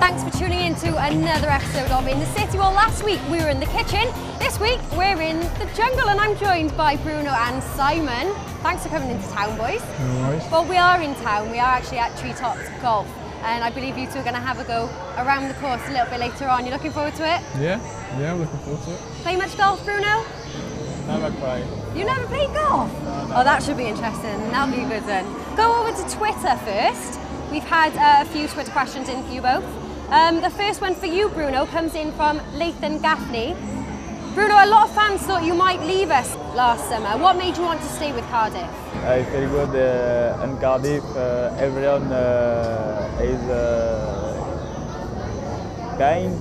Thanks for tuning in to another episode of In the City. Well, last week we were in the kitchen. This week we're in the jungle and I'm joined by Bruno and Simon. Thanks for coming into town, boys. No worries. Well, we are in town. We are actually at Treetops Golf. And I believe you two are going to have a go around the course a little bit later on. You're looking forward to it? Yeah, yeah, I'm looking forward to it. Play much golf, Bruno? Never cry. You never played golf? Oh, that should be interesting. That'll be good then. Go over to Twitter first. We've had uh, a few Twitter questions in for you both. Um, the first one for you, Bruno, comes in from Lathan Gaffney. Bruno, a lot of fans thought you might leave us last summer. What made you want to stay with Cardiff? I feel good uh, in Cardiff. Uh, everyone uh, is uh, kind.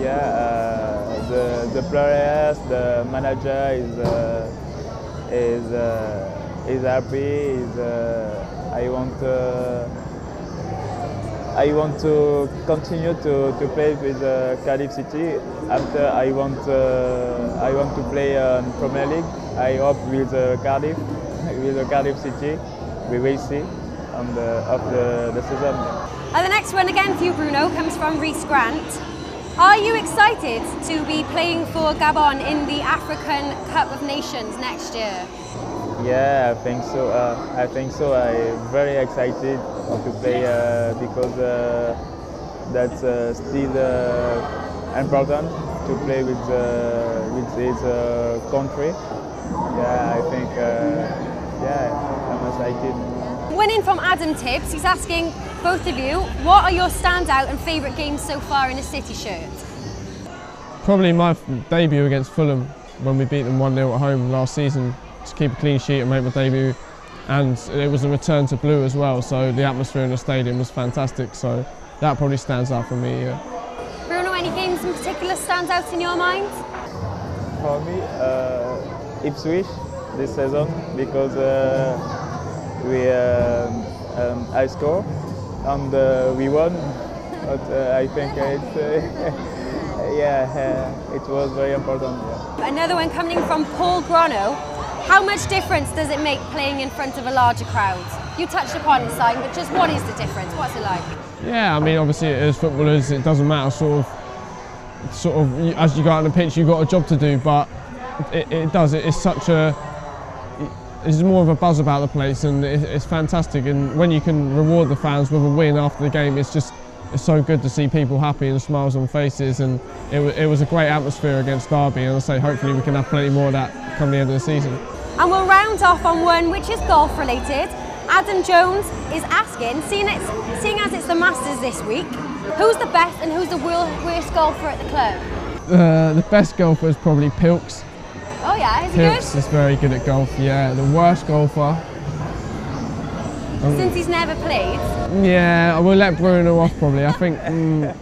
Yeah, uh, the the players, the manager is uh, is uh, is happy. Is I want. I want to continue to, to play with uh, Cardiff City. After I want uh, I want to play in Premier League. I hope with uh, Cardiff, with uh, Cardiff City, we will see on the the, season. Uh, the next one again for you, Bruno, comes from Reese Grant. Are you excited to be playing for Gabon in the African Cup of Nations next year? Yeah, I think so. Uh, I think so. I'm very excited to play uh, because uh, that's uh, still uh, important to play with uh, with his uh, country. Yeah, I think. Uh, yeah, I'm excited. One in from Adam Tibbs. He's asking both of you, what are your standout and favourite games so far in a City shirt? Probably my debut against Fulham when we beat them 1 0 at home last season to keep a clean sheet and make my debut. And it was a return to blue as well, so the atmosphere in the stadium was fantastic. So that probably stands out for me. Yeah. Bruno, any games in particular stand out in your mind? For me, uh, Ipswich this season because uh, we um, um, I score and uh, we won. But uh, I think it's uh, yeah, uh, it was very important. Yeah. Another one coming from Paul Grono. How much difference does it make playing in front of a larger crowd? You touched upon it, Simon, but just what is the difference? What's it like? Yeah, I mean, obviously, as footballers, it doesn't matter. Sort of, sort of, as you go out on the pitch, you've got a job to do. But it, it does. It, it's such a. it's more of a buzz about the place, and it, it's fantastic. And when you can reward the fans with a win after the game, it's just. It's so good to see people happy and smiles on faces, and it, it was a great atmosphere against Derby. And I say, hopefully, we can have plenty more of that come the end of the season. And we'll round off on one which is golf related. Adam Jones is asking, seeing, it's, seeing as it's the Masters this week, who's the best and who's the worst golfer at the club? Uh, the best golfer is probably Pilks. Oh yeah, is he Pilks good? is very good at golf. Yeah, the worst golfer. Since he's never played. Yeah, I will let Bruno off probably. I think. Mm,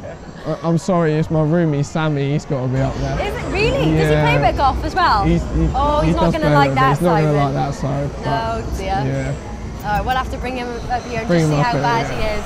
I'm sorry, it's my roomie Sammy. He's got to be up there. Is it really? Does he play Yeah. a bit of golf as well? He's, he, oh, he's he not going to like little bit. that, He's not going to like that side. Oh dear. Yeah. All right, we'll have to bring him up here and Bring just see how bad yeah. he is.